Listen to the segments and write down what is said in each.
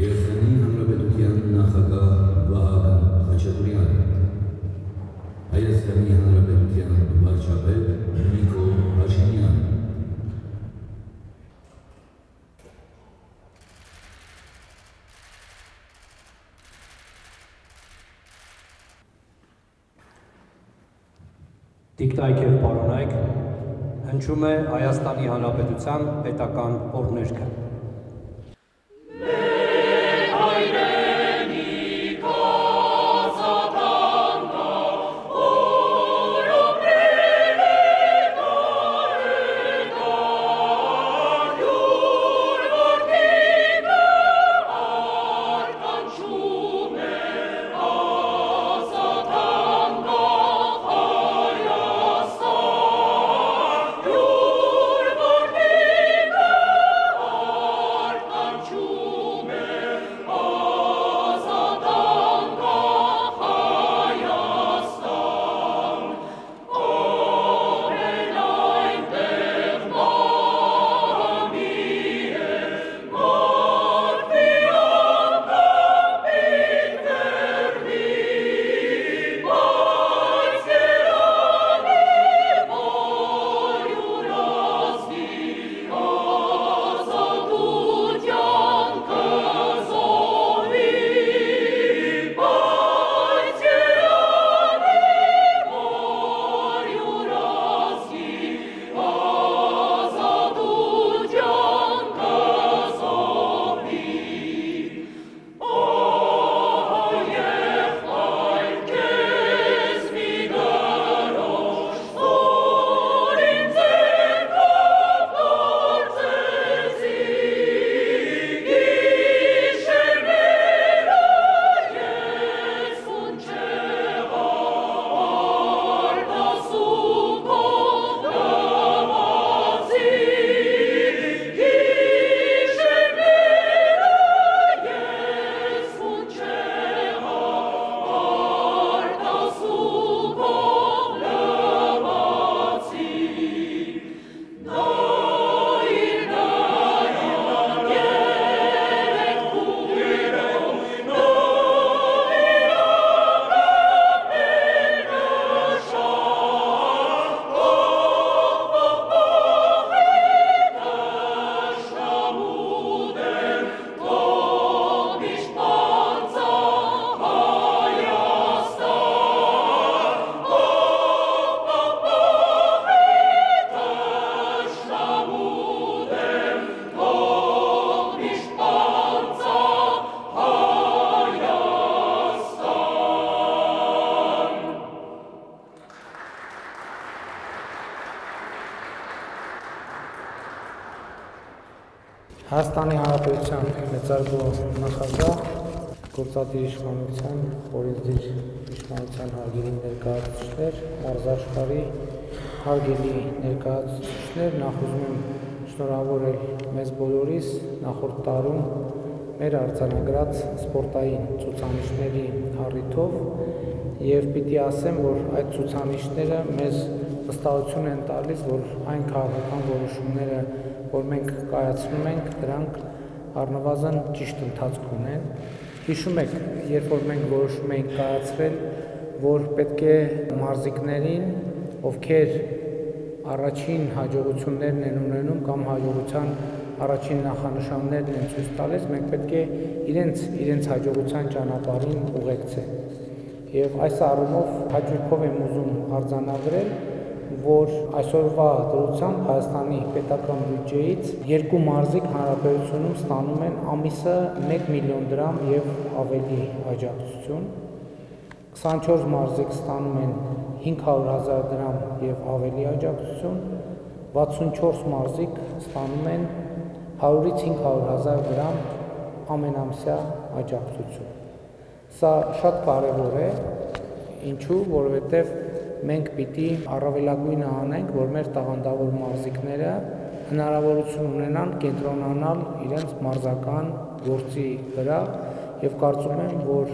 Հայաստանի Հանրապետության նախագահ Վահագն Խաչատուրյանը, Հայաստանի Հանրապետության վարչապետ Նիկոլ Փաշինյանը, Տիկնայք եւ պարոնայք, հնչում է Հայաստանի Հանրապետության պետական օրհներգը։ Հայաստանի Հանրապետության մեծարգո նախագահ գործադիր իշխանության, օրենսդիր իշխանության հարգելի ներկայացուցիչներ, մարզաշխարհի հարգելի ներկայացուցիչներ, նախ ուզում եմ շնորհավորել մեզ բոլորիս նախորդ տարում մեր արձանագրած սպորտային ցուցանիշների առիթով եւ պիտի ասեմ, որ այդ ցուցանիշները մեզ վստահություն են տալիս, որ այն քաղաքական որոշումները, որ մենք կայացնում ենք, դրանք առնվազն ճիշտ ընթացք ունեն։ Հիշում եք, երբ որ մենք որոշում էինք կայացրել, որ պետք է մարզիկներին, ովքեր առաջին հաջողություններն են ունենում կամ հաջողության առաջին նախանշաններն են ցույց տալիս, մենք պետք է իրենց իրենց հաջողության ճանապարհին ուղեկցեն։ Եվ այս առումով հաջողքով եմ ուզում արձանագրել, որ այսօրվա դրությամբ Հայաստանի պետական բյուջեից երկու մարզիկ հանրապետությունում ստանում են ամիսը 1 միլիոն դրամ եւ ավելի աջակցություն 24 մարզիկ ստանում են 500.000 դրամ եւ ավելի աջակցություն 64 մարզիկ ստանում են 100-ից 500.000 դրամ ամենամսյա աջակցություն սա շատ կարևոր է ինչու որովհետեւ մենք պիտի առավելագույնը անենք, որ մեր տաղանդավոր մարզիկները հնարավորություն ունենան կենտրոնանալ իրենց մարզական գործի վրա եւ կարծում եմ, որ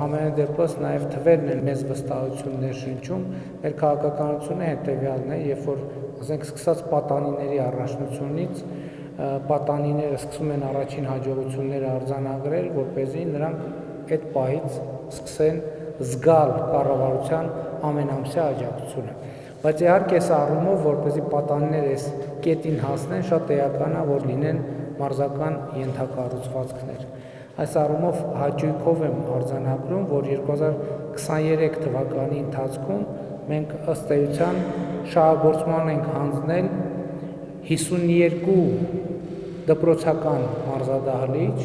համենայն դեպս նաեւ թվերն են մեզ վստահություն ներշնչում, մեր քաղաքականությունը հետեւյալն է, երբ որ ասենք սկսած պատանիների առաջնությունից պատանիները սկսում են առաջին հաջողությունները արձանագրել, որ เป զի նրանք այդ պահից սկսեն զգալ կառավարության ամենամսյա աջակցությունը։ Բայց իհարկե այս առումով, որպեսզի պատանիները այս կետին հասնեն, շատ էական է, որ լինեն մարզական ենթակառուցվածքներ։ Այս առումով հաճույքով եմ արձանագրում, որ 2023 թվականի ընթացքում մենք ըստ էության շահագործման ենք հանձնել 52 դպրոցական մարզադահլիճ,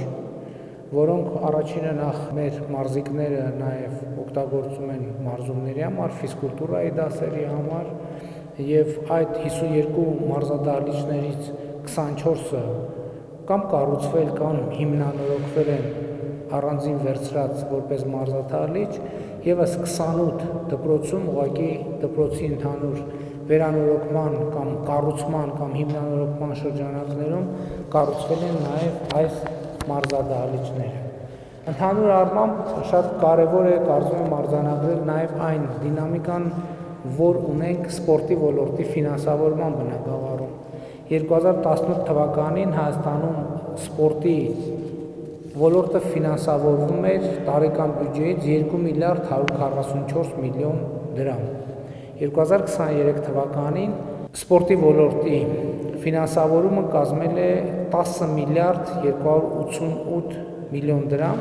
որոնք առաջինը նախ մեր մարզիկները նաև օգտագործում են մարզումների համար, ֆիզկուլտուրայի դասերի համար, եւ այդ 52 մարզադահլիճներից 24-ը կամ կառուցվել կամ հիմնանորոգվել են առանձին վերցրած որպես մարզադահլիճ, եւս 28 դպրոցում ուղղակի դպրոցի ընդհանուր վերանորոգման կամ կառուցման կամ հիմնանորոգման շրջանակներում կառուցվել են նաև այս մարզադահլիճները։ Ընդհանուր առմամբ շատ կարևոր է կարծում եմ արձանագրել նաև այն դինամիկան, որ ունենք սպորտի ոլորտի ֆինանսավորման բնագավառում։ 2018 թվականին Հայաստանում սպորտի ոլորտը ֆինանսավորվում էր տարեկան բյուջեից 2 միլիարդ 144 միլիոն դրամ։ 2023 թվականին սպորտի ոլորտի ֆինանսավորումը կազմել է 10 միլիարդ 288 միլիոն դրամ,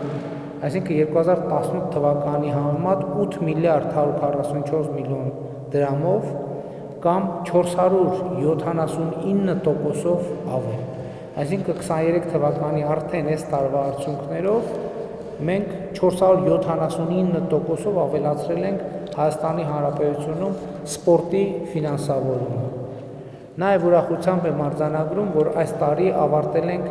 այսինքն 2018 թվականի համեմատ 8 միլիարդ 144 միլիոն դրամով կամ 479%-ով ավել։ Այսինքն 23 թվականի արդեն այս տարվա արդյունքներով մենք 479%-ով ավելացրել ենք Հայաստանի Հանրապետությունում սպորտի ֆինանսավորումը։ Նաև ուրախությամբ եմ արձանագրում, որ այս տարի ավարտել ենք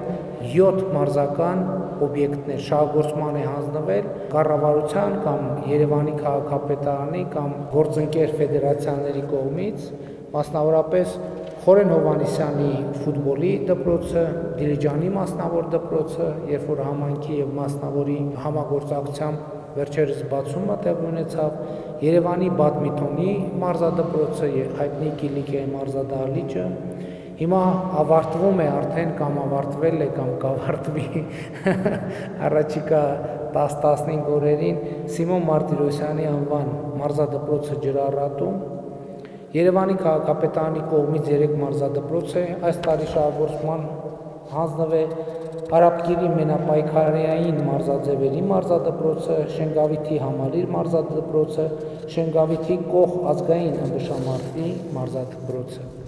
7 մարզական օբյեկտներ շահգործման է հանձնվել կառավարության կամ Երևանի քաղաքապետարանի կամ գործընկեր ֆեդերացիաների կողմից, մասնավորապես Խորեն Հովանիսյանի ֆուտբոլի դպրոցը, Դիլիջանի մասնավոր դպրոցը, երբ որ համանքի եւ մասնավորի համագործակցությամբ վերջերս բացումը տեղ ունեցավ, Երևանի բադմինտոնի մարզադպրոցը հայտնի Կիլիկիայի մարզադահլիճը, Հիմա ավարտվում է արդեն կամ ավարտվել է կամ կավարտվի առաջիկա 10-15 օրերին Սիմոն Մարտիրոսյանի անվան մարզադպրոցը ջրառատում Երևանի քաղաքապետարանի կողմից 3 մարզադպրոց է այս տարի շահագործման հանձնվել Արաբկիրի մենապայքարային մարզաձևերի մարզադպրոցը, Շենգավիթի համալիր մարզադպրոցը, Շենգավիթի կող ազգային ըմբշամարտի մարզադպրոցը։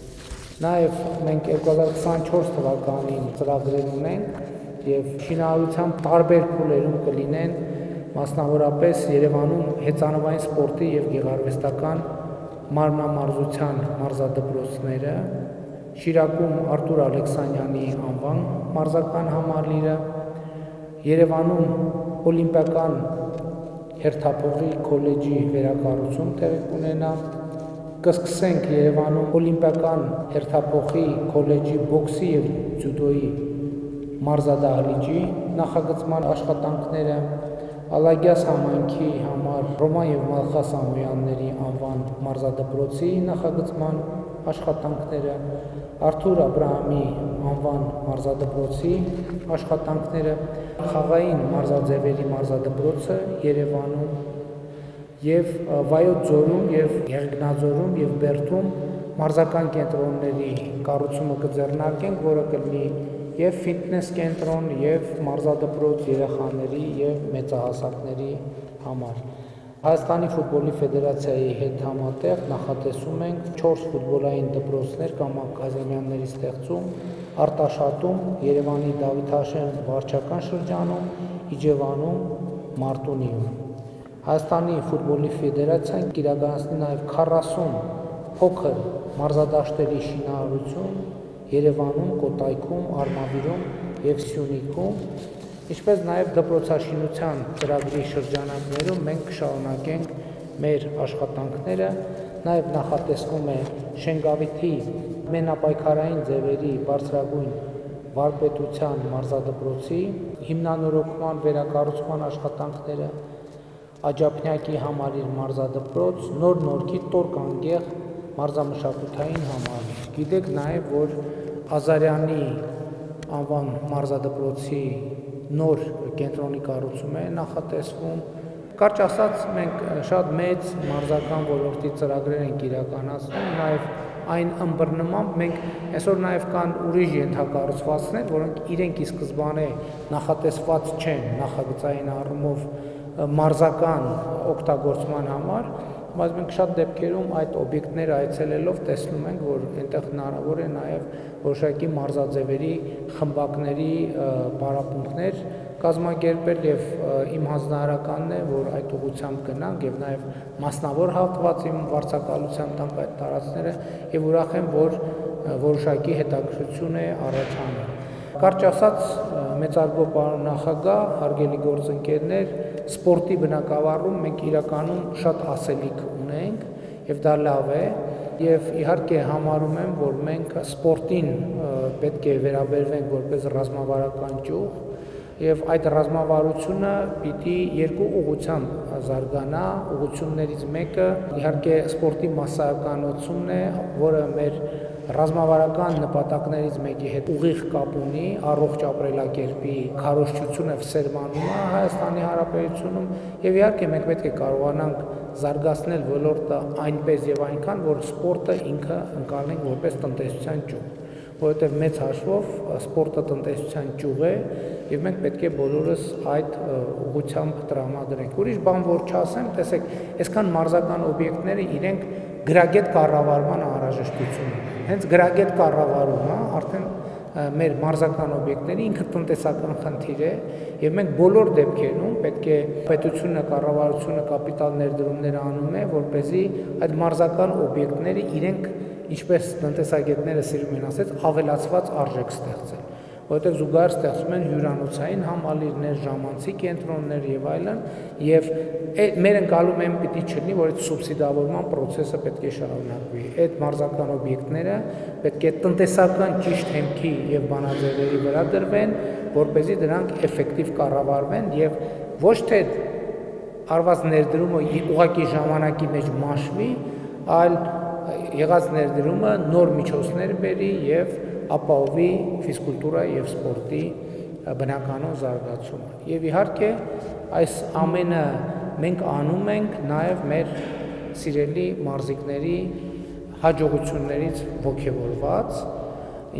Նաև մենք 2024 թվականին ծրագրեր ունենք եւ շինարարության տարբեր փուլերում կլինեն մասնավորապես Երևանում հեծանվային սպորտի եւ գեղարվեստական մարմնամարզության մարզադպրոցները, Շիրակում Արտուր Ալեքսանյանի անվան մարզական համալիրը, Երևանում Օլիմպիական հերթափողի քոլեջի վերակառուցում տեղի կունենա, կսկսենք Երևանում Օլիմպիական հերթափոխի քոլեջի բոքսի եւ ձյուդոյի մարզադահլիճի նախագծման աշխատանքները Ալագյաս համայնքի համար Ռոման եւ Մալխաս Ամոյանների անվան մարզադպրոցի նախագծման աշխատանքները Արթուր Աբ รา համի անվան մարզադպրոցի աշխատանքները խաղային մարզաձևերի մարզադպրոցը Երևանում եւ Վայոց ձորում եւ Եղգնաձորում եւ Բերդում մարզական կենտրոնների կառուցումը կձեռնարկենք, որը կլինի եւ ֆիթնես կենտրոն եւ մարզադպրոց երեխաների եւ մեծահասակների համար։ Հայաստանի ֆուտբոլի ֆեդերացիայի հետ համատեղ նախատեսում ենք 4 ֆուտբոլային դպրոցներ կամ ակադեմիաների ստեղծում Արտաշատում, Երևանի Դավիթաշեն վարչական շրջանում, Իջևանում, Մարտունիում։ Հայաստանի ֆուտբոլի ֆեդերացիան կիրականացնի նաև 40 փոքր մարզադաշտերի շինարարություն Երևանում, Կոտայքում, Արմավիրում եւ Սյունիքում, ինչպես նաև դպրոցաշինության ծրագրի շրջանակներում մենք կշարունակենք մեր աշխատանքները, նաև նախատեսվում է Շենգավիթի մենապայքարային ձևերի բարձրագույն վարպետության մարզադպրոցի հիմնանորոգման վերակառուցման աշխատանքները Աջափնյակի համալիր մարզադպրոց, նոր նորքի տոր կանգեղ մարզամշակութային համալիր։ Գիտեք նաև, որ Ազարյանի անվան մարզադպրոցի նոր կենտրոնի կառուցումը է նախատեսվում։ Կարճ ասած, մենք շատ մեծ մարզական ոլորտի ծրագրեր ենք իրականացնում, նաև այն ըմբռնմամբ մենք այսօր նաև կան ուրիշ ենթակառուցվածքներ, որոնք իրենք ի սկզբանե նախատեսված չեն նախագծային առումով մարզական օգտագործման համար, բայց մենք շատ դեպքերում այդ օբյեկտները այցելելով տեսնում ենք, որ այնտեղ հնարավոր է նաև որոշակի մարզաձևերի խմբակների պարապմունքներ կազմակերպել եւ իմ հանձնարարականն է, որ այդ ուղությամբ գնանք եւ նաև մասնավոր հաղթված իմ վարչակալության տանք այդ տարածքները եւ ուրախ եմ, որ որոշակի հետաքրություն է առաջանում։ Կարճ ասած, մեծարգո պարոն նախագահ, հարգելի գործընկերներ, սպորտի բնակավարում մենք իրականում շատ ասելիք ունենք եւ դա լավ է եւ իհարկե համարում եմ, որ մենք սպորտին պետք է վերաբերվենք որպես ռազմավարական ճյուղ եւ այդ ռազմավարությունը պիտի երկու ուղությամբ զարգանա ուղություններից մեկը իհարկե սպորտի massայականությունն է որը մեր ռազմավարական նպատակներից մեկի հետ ուղիղ կապ ունի առողջ ապրելակերպի քարոշչությունը սերմանումը Հայաստանի Հանրապետությունում եւ իհարկե մենք պետք է կարողանանք զարգացնել ոլորտը այնպես եւ այնքան որ սպորտը ինքը ընկալենք որպես տնտեսության ճյուղ որովհետև մեծ հաշվով սպորտը տնտեսության ճյուղ է եւ մենք պետք է բոլորս այդ ուղղությամբ տրամադրենք։ Ուրիշ բան որ չասեմ, տեսեք, այսքան մարզական օբյեկտները իրենք գրագետ կառավարման անհրաժեշտություն ունեն հենց գրագետ կառավարումը արդեն մեր մարզական օբյեկտների ինքը տնտեսական խնդիր է եւ մենք բոլոր դեպքերում պետք է պետությունը կառավարությունը կապիտալ ներդրումներ անում է որ เป զի այդ մարզական օբյեկտները իրենք ինչպես տնտեսագետները սիրում են ասել ավելացված արժեք ստեղծել որովհետև զուգահեռ ստեղծում են հյուրանոցային համալիրներ, ժամանցի կենտրոններ եւ այլն, եւ մեր ընկալում են պիտի չլինի, որ այդ սուբսիդավորման process-ը պետք է շարունակվի։ Այդ մարզական օբյեկտները պետք է տնտեսական ճիշտ հեմքի եւ բանաձևերի վրա դրվեն, որ เป զի դրանք էֆեկտիվ կառավարվեն եւ ոչ թե արված ներդրումը ուղակի ժամանակի մեջ մաշվի, այլ եղած ներդրումը նոր միջոցներ բերի եւ ապահովի ֆիզկուլտուրա եւ սպորտի բնականոն զարգացումը։ Եվ իհարկե այս ամենը մենք անում ենք նաև մեր սիրելի մարզիկների հաջողություններից ողջավորված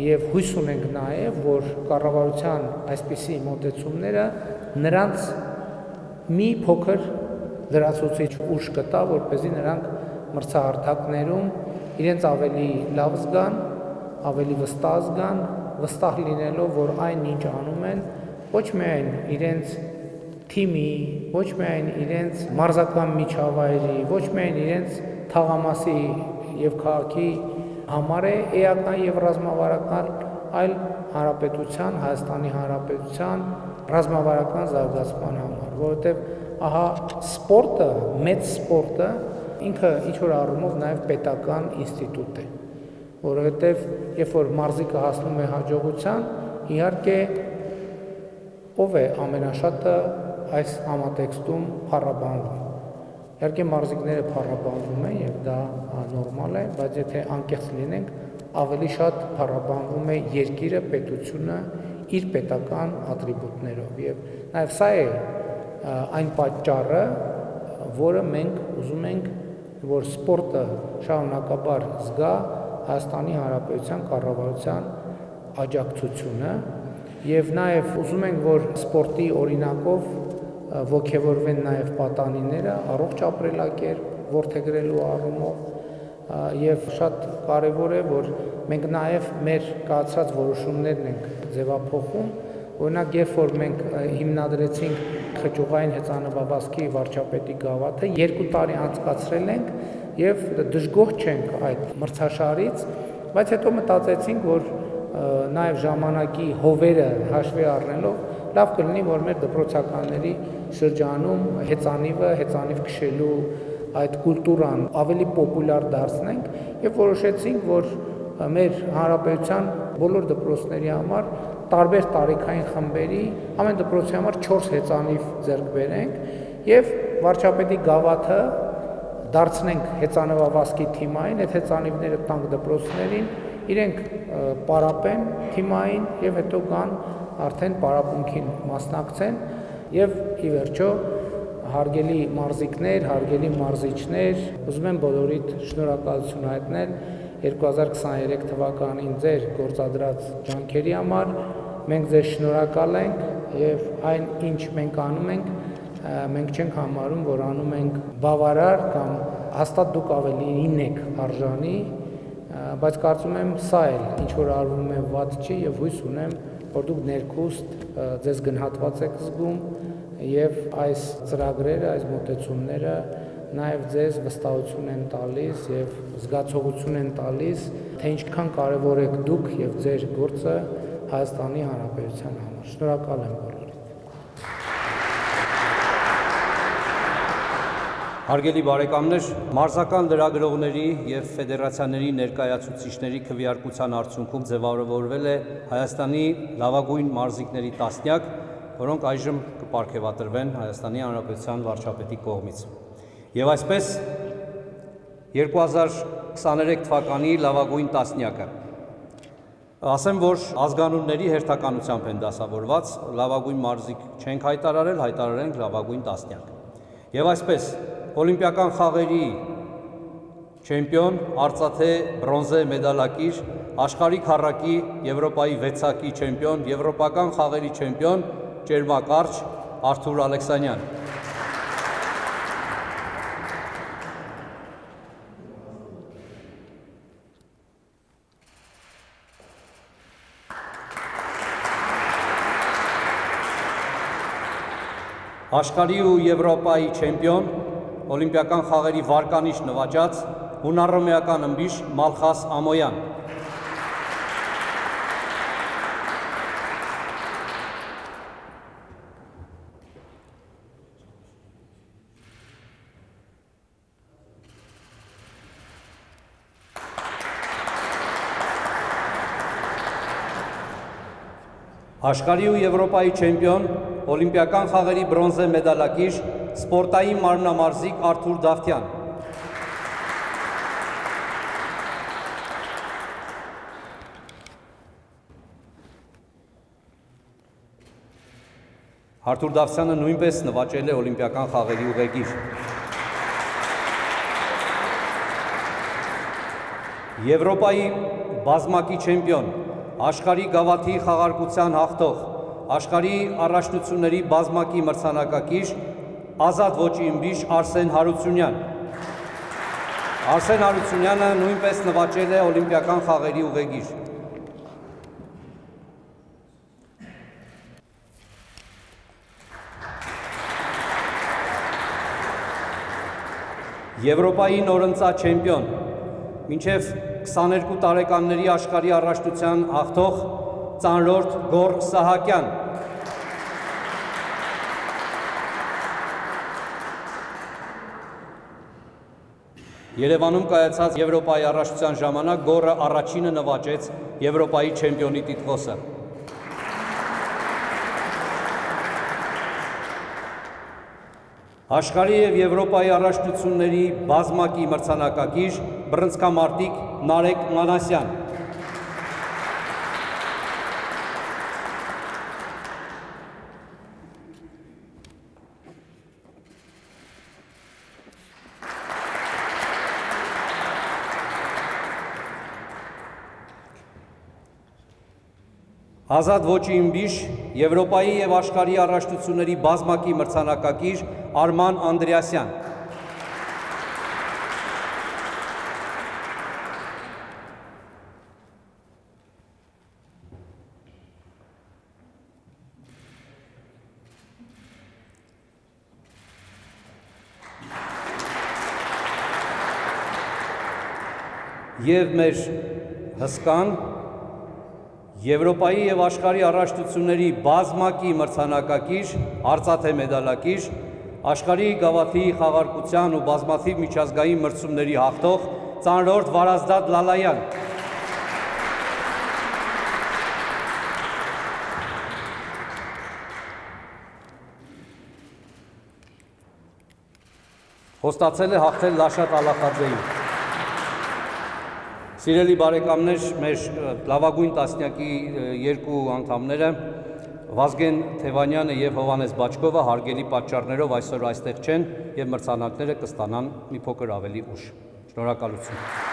եւ հույս ունենք նաև որ կառավարության այսպիսի մոտեցումները նրանց մի փոքր լրացուցիչ ուժ կտա, որպեսզի նրանք մրցահարթակներում իրենց ավելի լավ զգան ավելի վստահ զգան, վստահ լինելով, որ այն ինչ անում են, ոչ միայն իրենց թիմի, ոչ միայն իրենց մարզական միջավայրի, ոչ միայն իրենց թաղամասի եւ քաղաքի համար է էական եւ ռազմավարական, այլ հանրապետության, Հայաստանի հանրապետության ռազմավարական զարգացման համար, որովհետեւ ահա սպորտը, մեծ սպորտը ինքը ինչ որ առումով նաև պետական ինստիտուտ է որովհետև երբ որ մարզիկը հասնում է հաջողության, իհարկե ով է ամենաշատը այս համատեքստում փառաբանվում։ Իհարկե մարզիկները փառաբանվում են եւ դա նորմալ է, բայց եթե անկեղծ լինենք, ավելի շատ փառաբանվում է երկիրը, պետությունը իր պետական ատրիբուտներով եւ նաեւ սա է այն պատճառը, որը մենք ուզում ենք, որ սպորտը շարունակաբար զգա Հայաստանի Հանրապետության կառավարության աջակցությունը եւ նաեւ ուզում ենք որ սպորտի օրինակով ողջևորվեն նաեւ պատանիները առողջ ապրելակերպ ողջերելու առումով եւ շատ կարեւոր է որ մենք նաեւ մեր կայացած որոշումներն ենք ձևափոխում օրինակ երբ որ մենք հիմնադրեցինք խճուղային հեծանվաբազկի վարչապետի գավաթը 2 տարի անցկացրել ենք եւ դժգոհ չենք այդ մրցաշարից, բայց հետո մտածեցինք, որ նաեւ ժամանակի հովերը հաշվի առնելով լավ կլինի, որ մեր դպրոցականների շրջանում հեծանիվը, հեծանիվ քշելու այդ կուլտուրան ավելի պոպուլյար դարձնենք եւ որոշեցինք, որ մեր հանրապետության բոլոր դպրոցների համար տարբեր տարիքային խմբերի ամեն դպրոցի համար 4 հեծանիվ ձեռք բերենք եւ վարչապետի գավաթը դարձնենք հեծանվավասկի թիմային, այդ հեծանիվները տանք դպրոցներին իրենք պարապեն թիմային եւ հետո կան արդեն պարապմունքին մասնակցեն եւ ի վերջո հարգելի մարզիկներ, հարգելի մարզիչներ, ուզում եմ բոլորիդ շնորհակալություն հայտնել 2023 թվականին ձեր գործադրած ջանքերի համար։ Մենք ձեզ շնորհակալ ենք եւ այն ինչ մենք անում ենք, մենք չենք համարում, որ անում ենք բավարար կամ հաստատ դուք ավելին եք արժանի, բայց կարծում եմ սա էլ ինչ որ արվում է ված չի եւ հույս ունեմ, որ դուք ներքուստ ձեզ գնահատված եք զգում եւ այս ծրագրերը, այս մոտեցումները նաև ձեզ վստահություն են տալիս եւ զգացողություն են տալիս, թե ինչքան կարեւոր եք դուք եւ ձեր գործը Հայաստանի Հանրապետության համար։ Շնորհակալ եմ բոլորին։ Հարգելի բարեկամներ, մարզական լրագրողների եւ ֆեդերացիաների ներկայացուցիչների քվեարկության արդյունքում ձևավորվել է Հայաստանի լավագույն մարզիկների տասնյակ, որոնք այժմ կպարգևատրվեն Հայաստանի Հանրապետության վարչապետի կողմից։ Եվ այսպես 2023 թվականի լավագույն տասնյակը Ասեմ, որ ազգանունների հերթականությամբ են դասավորված, լավագույն մարզիկ չենք հայտարարել, հայտարարենք լավագույն տասնյակ։ Եվ այսպես Օլիմպիական խաղերի չեմպիոն, արծաթե բրոնզե մեդալակիր, աշխարհի քառակի Եվրոպայի 6-ակի չեմպիոն, եվրոպական խաղերի չեմպիոն, ճերմակարճ Արթուր Ալեքսանյան։ Աշխարհի ու Եվրոպայի չեմպիոն, Օլիմպիական խաղերի վարկանիշ նվաճած հունարոմեական ըմբիշ Մալխաս Ամոյան։ Աշխարհի ու Եվրոպայի չեմպիոն, Օլիմպիական խաղերի բրոնզե մեդալակիր, սպորտային մարմնամարզիկ Արթուր Դավթյան։ Արթուր Դավթյանը նույնպես նվաճել է Օլիմպիական խաղերի ուղեկիր։ Եվրոպայի բազմակի չեմպիոն, աշխարհի գավաթի խաղարկության հաղթող, աշխարհի առաջնությունների բազմակի մրցանակակիր ազատ ոչի ըմբիշ Արսեն Հարությունյան։ Արսեն Հարությունյանը նույնպես նվաճել է Օլիմպիական խաղերի ուղեգիր։ Եվրոպայի նորընծա չեմպիոն, մինչև 22 տարեկանների աշխարհի առաջնության հաղթող Ծանրորդ Գոր Սահակյան Երևանում կայացած Եվրոպայի առաջնության ժամանակ Գորը առաջինը նվաճեց Եվրոպայի չեմպիոնի տիտղոսը։ Աշխարհի եւ Եվրոպայի առաջնությունների բազմակի մրցանակակիր բռնցքամարտիկ Նարեկ Մանասյան Ազատ ոչի իմբիշ Եվրոպայի եւ աշխարհի առաջնությունների բազմակի մրցանակակիր Արման Անդրեասյան Եվ մեր հսկան Եվրոպայի եւ աշխարհի առաջնությունների բազմակի մրցանակակիր, արծաթե մեդալակիր, աշխարհի գավաթի խաղարկության ու բազմաթիվ միջազգային մրցումների հաղթող Ծանրորդ Վարազդատ Լալայան։ Հոստացել է հաղթել Լաշատ Ալախաձեին։ Սիրելի բարեկամներ, մեր լավագույն տասնյակի երկու անդամները Վազգեն Թևանյանը եւ Հովանես Բաչկովը հարգելի պատճառներով այսօր այստեղ չեն եւ մրցանակները կստանան մի փոքր ավելի ուշ։ Շնորհակալություն։